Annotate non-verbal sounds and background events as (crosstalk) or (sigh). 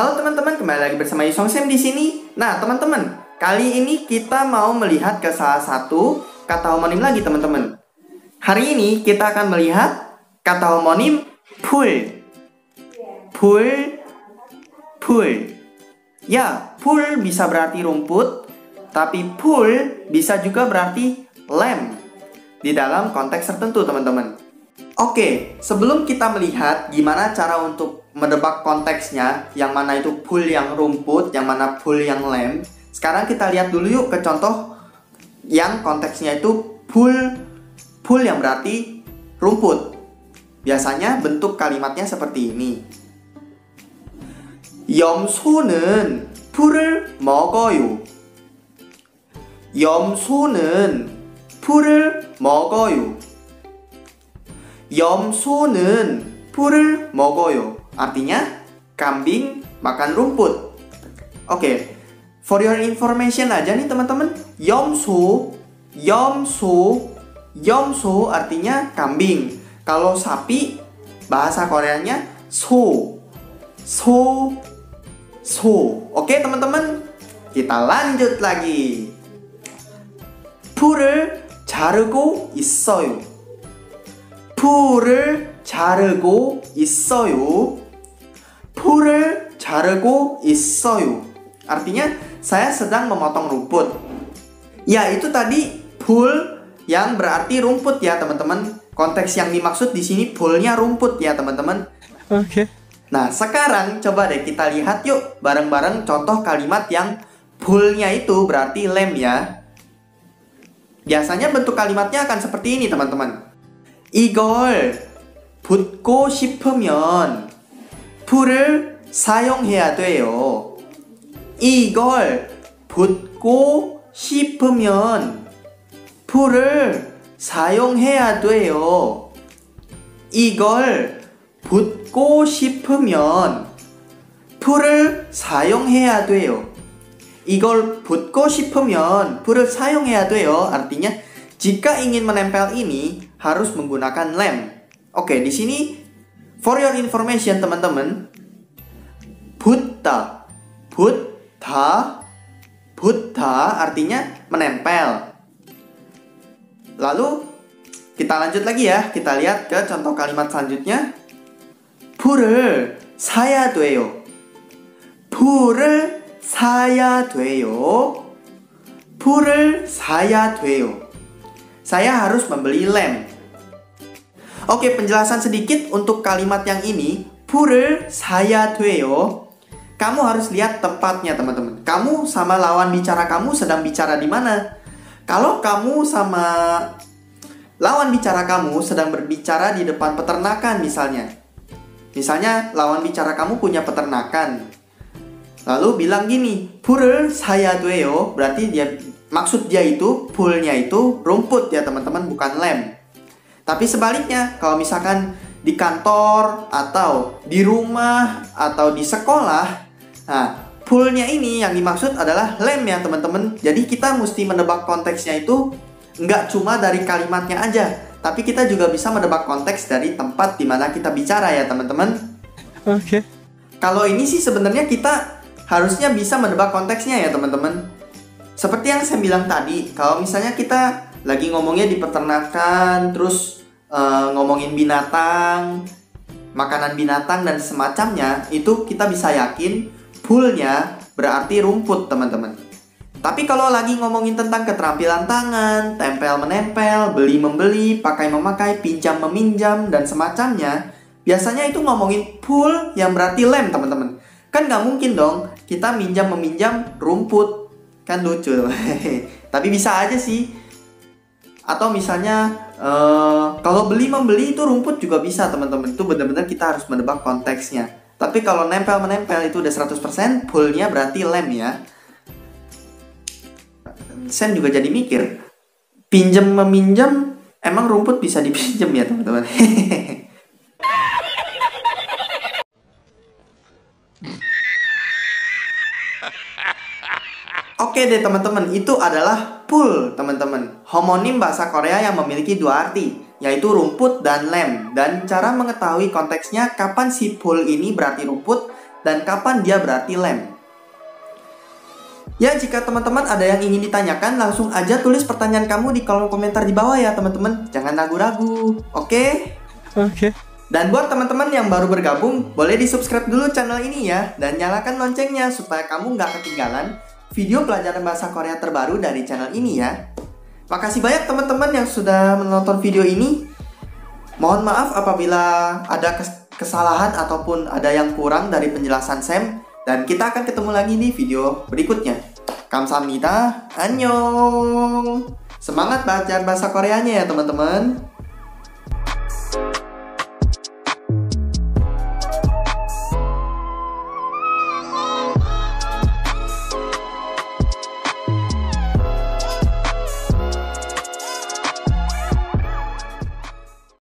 Halo teman-teman, kembali lagi bersama Yusong Sam di sini. Nah, teman-teman, kali ini kita mau melihat ke salah satu kata homonim lagi, teman-teman. Hari ini kita akan melihat kata homonim pool. Pool, pool. Ya, pool bisa berarti rumput, tapi pool bisa juga berarti lem di dalam konteks tertentu, teman-teman. Oke, sebelum kita melihat gimana cara untuk menebak konteksnya yang mana itu pool yang rumput, yang mana pool yang lem. Sekarang kita lihat dulu yuk ke contoh yang konteksnya itu pool pool yang berarti rumput. Biasanya bentuk kalimatnya seperti ini. 염소는 풀을 먹어요. 염소는 풀을 먹어요. 염소는 풀을 먹어요. Artinya kambing makan rumput. Oke, okay. for your information aja nih teman-teman. Yomso, yomso, yomso artinya kambing. Kalau sapi bahasa Koreanya so, so, so. Oke okay, teman-teman, kita lanjut lagi. 풀을 자르고 있어요. 풀을 자르고 있어요. 풀을 자르고 있어요. Artinya saya sedang memotong rumput. Ya, itu tadi pool yang berarti rumput ya, teman-teman. Konteks yang dimaksud di sini poolnya rumput ya, teman-teman. Oke. Okay. Nah, sekarang coba deh kita lihat yuk bareng-bareng contoh kalimat yang poolnya itu berarti lem ya. Biasanya bentuk kalimatnya akan seperti ini, teman-teman. 이걸 붙고 싶으면 풀을 사용해야 돼요. 이걸 붓고 싶으면 풀을 사용해야 돼요. 이걸 붓고 싶으면 풀을 사용해야 돼요. 이걸 붓고 싶으면 풀을 사용해야 돼요. Artinya, jika ingin menempel ini harus menggunakan lem. Oke, di sini For your information teman-teman Buddha Buddha Buddha artinya menempel Lalu kita lanjut lagi ya Kita lihat ke contoh kalimat selanjutnya 불을 사야 돼요 불을 사야 돼요 불을 사야 돼요 Saya harus membeli lem. Oke, penjelasan sedikit untuk kalimat yang ini. Purul saya tuyo. Kamu harus lihat tempatnya, teman-teman. Kamu sama lawan bicara kamu sedang bicara di mana? Kalau kamu sama lawan bicara kamu sedang berbicara di depan peternakan misalnya. Misalnya lawan bicara kamu punya peternakan. Lalu bilang gini, "Purul saya tuyo," berarti dia maksud dia itu poolnya itu rumput ya teman-teman, bukan lem. Tapi sebaliknya, kalau misalkan di kantor atau di rumah atau di sekolah, nah poolnya ini yang dimaksud adalah lem ya teman-teman. Jadi kita mesti menebak konteksnya itu nggak cuma dari kalimatnya aja, tapi kita juga bisa menebak konteks dari tempat di mana kita bicara ya teman-teman. Oke. Okay. Kalau ini sih sebenarnya kita harusnya bisa menebak konteksnya ya teman-teman. Seperti yang saya bilang tadi, kalau misalnya kita lagi ngomongnya di peternakan, terus uh, ngomongin binatang, makanan binatang dan semacamnya, itu kita bisa yakin poolnya berarti rumput teman-teman. Tapi kalau lagi ngomongin tentang keterampilan tangan, tempel menempel, beli membeli, pakai memakai, pinjam meminjam dan semacamnya, biasanya itu ngomongin pool yang berarti lem teman-teman. Kan nggak mungkin dong kita minjam meminjam rumput, kan lucu. (laughs) Tapi bisa aja sih. Atau misalnya Uh, kalau beli membeli itu rumput juga bisa teman-teman itu benar-benar kita harus menebak konteksnya tapi kalau nempel menempel itu udah 100% pullnya berarti lem ya Sen juga jadi mikir pinjam meminjam emang rumput bisa dipinjam ya teman-teman (laughs) (laughs) Oke deh teman-teman, itu adalah pool teman-teman. Homonim bahasa Korea yang memiliki dua arti, yaitu rumput dan lem. Dan cara mengetahui konteksnya kapan si pool ini berarti rumput, dan kapan dia berarti lem. Ya, jika teman-teman ada yang ingin ditanyakan, langsung aja tulis pertanyaan kamu di kolom komentar di bawah ya, teman-teman. Jangan ragu-ragu, oke? Okay? Oke. Okay. Dan buat teman-teman yang baru bergabung, boleh di-subscribe dulu channel ini ya, dan nyalakan loncengnya supaya kamu nggak ketinggalan video pelajaran bahasa Korea terbaru dari channel ini ya. Makasih banyak teman-teman yang sudah menonton video ini. Mohon maaf apabila ada kesalahan ataupun ada yang kurang dari penjelasan Sam. Dan kita akan ketemu lagi di video berikutnya. Kamsahamnida, annyeong. Semangat belajar bahasa Koreanya ya teman-teman.